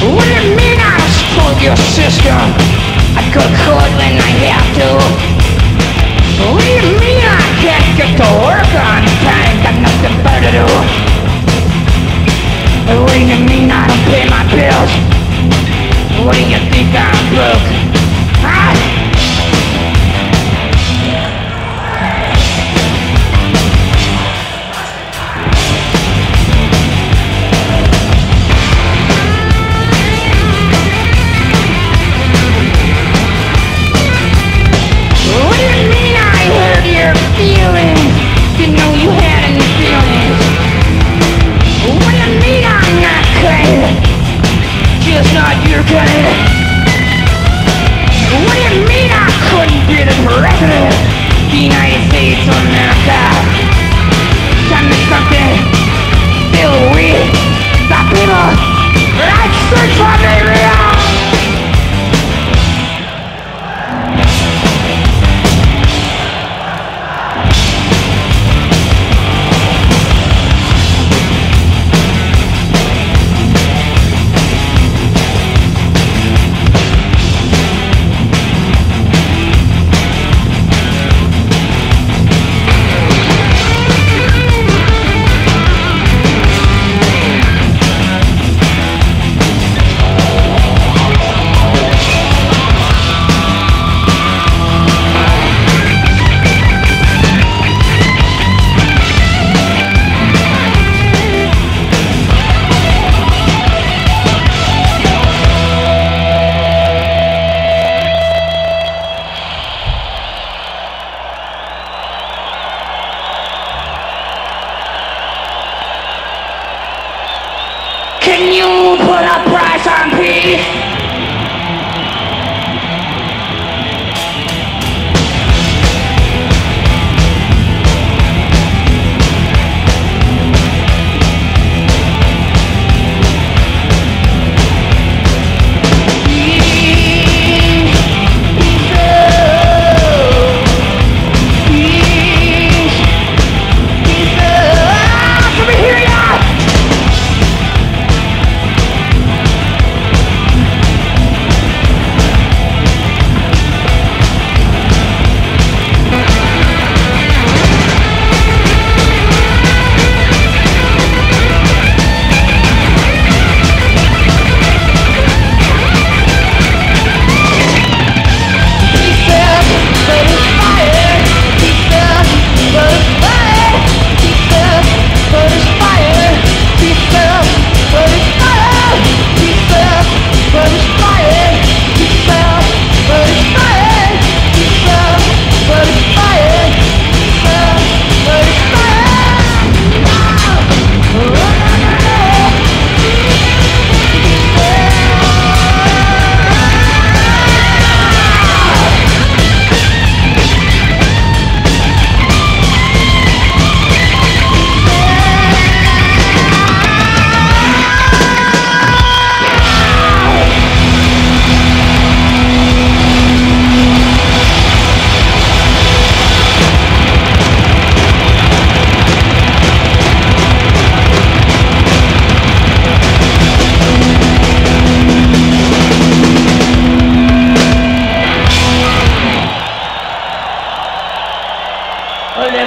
What do you mean I spoiled your sister? I go cold when I have to. What do you mean I can't get to work on time? Got nothing better to do. What do you mean I don't pay my bills? What do you think I'm broke? Not your kind. What do you mean I couldn't be the president? The United States of America. Something. Feel weird. Stop people. Right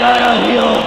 I don't.